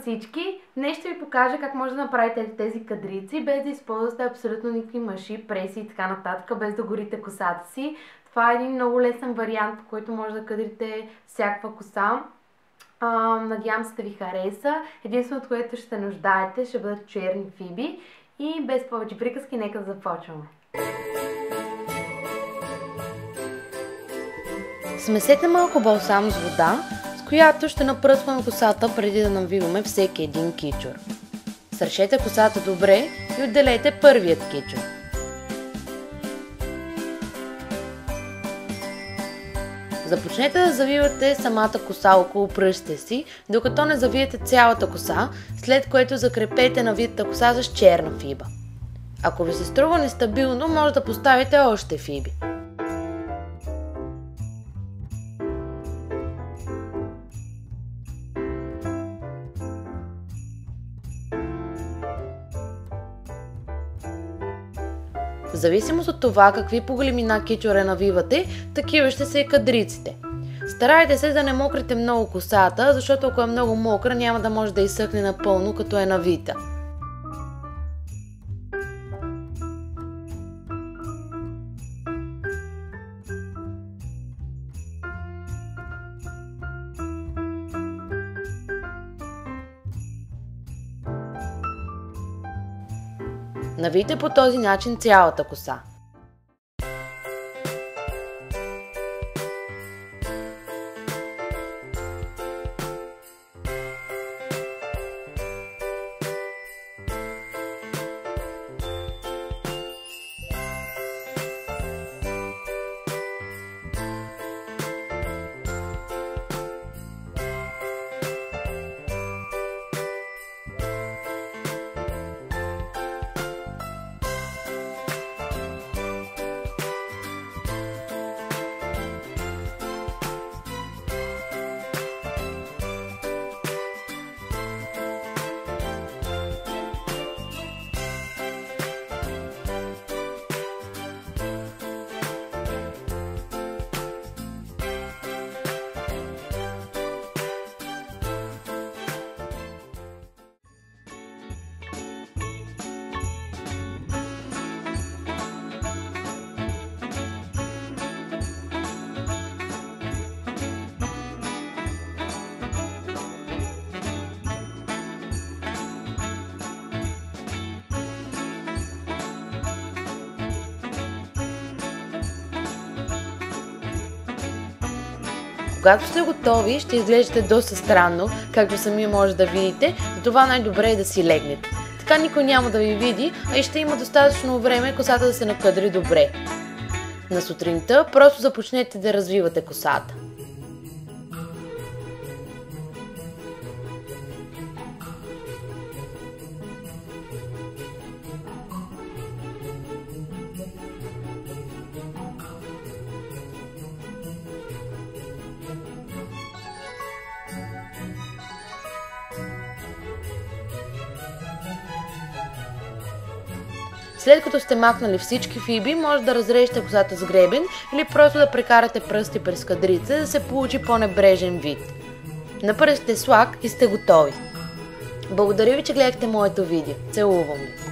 всички! Днес ще ви покажа как може да направите тези кадрици, без да използвате абсолютно никакви маши, преси и така нататък, без да горите косата си. Това е един много лесен вариант, по който може да кадрите всякаква коса. А, надявам се да ви хареса. Единственото, което ще нуждаете, ще бъдат черни фиби. И без повече приказки, нека да започваме. Смесете малко балсам с вода, която ще напръскваме косата преди да навиваме всеки един кичур. Сършете косата добре и отделете първият кичур. Започнете да завивате самата коса около пръстите си, докато не завиете цялата коса, след което закрепете навитата коса с черна фиба. Ако ви се струва нестабилно, може да поставите още фиби. В зависимост от това какви по големина кичуре навивате, такива ще са и кадриците. Старайте се да не мокрите много косата, защото ако е много мокра няма да може да изсъхне напълно като е навита. Навийте по този начин цялата коса. Когато сте готови, ще изглеждате доста странно, както самия може да видите, това най-добре е да си легнете. Така никой няма да ви види, а и ще има достатъчно време косата да се накъдри добре. На сутринта просто започнете да развивате косата. След като сте махнали всички фиби, може да разрежете косата с гребен или просто да прекарате пръсти през кадрица, да се получи по-небрежен вид. Напърсите слаг и сте готови. Благодаря ви, че гледахте моето видео. Целувам ви!